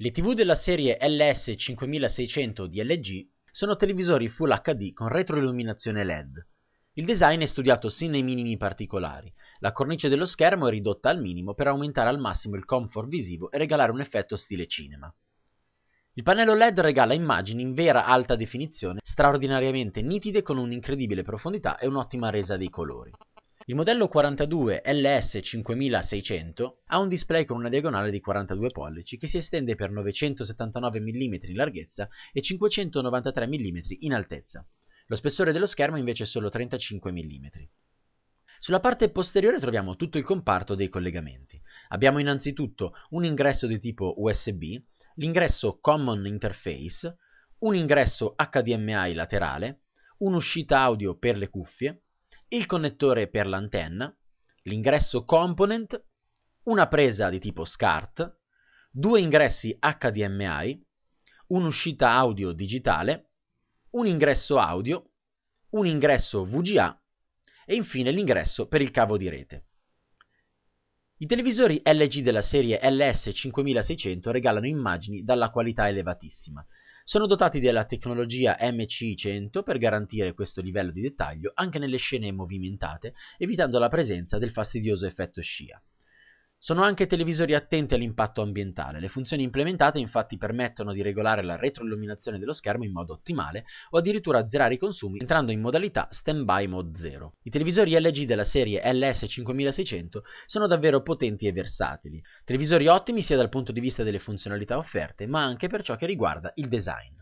Le TV della serie LS5600 di LG sono televisori Full HD con retroilluminazione LED. Il design è studiato sin nei minimi particolari. La cornice dello schermo è ridotta al minimo per aumentare al massimo il comfort visivo e regalare un effetto stile cinema. Il pannello LED regala immagini in vera alta definizione, straordinariamente nitide con un'incredibile profondità e un'ottima resa dei colori. Il modello 42 LS5600 ha un display con una diagonale di 42 pollici che si estende per 979 mm in larghezza e 593 mm in altezza. Lo spessore dello schermo invece è solo 35 mm. Sulla parte posteriore troviamo tutto il comparto dei collegamenti. Abbiamo innanzitutto un ingresso di tipo USB, l'ingresso Common Interface, un ingresso HDMI laterale, un'uscita audio per le cuffie, il connettore per l'antenna, l'ingresso component, una presa di tipo SCART, due ingressi HDMI, un'uscita audio digitale, un ingresso audio, un ingresso VGA e infine l'ingresso per il cavo di rete. I televisori LG della serie LS5600 regalano immagini dalla qualità elevatissima, sono dotati della tecnologia MCI100 per garantire questo livello di dettaglio anche nelle scene movimentate, evitando la presenza del fastidioso effetto scia. Sono anche televisori attenti all'impatto ambientale. Le funzioni implementate infatti permettono di regolare la retroilluminazione dello schermo in modo ottimale o addirittura azzerare i consumi entrando in modalità Standby Mode 0. I televisori LG della serie LS5600 sono davvero potenti e versatili. Televisori ottimi sia dal punto di vista delle funzionalità offerte, ma anche per ciò che riguarda il design.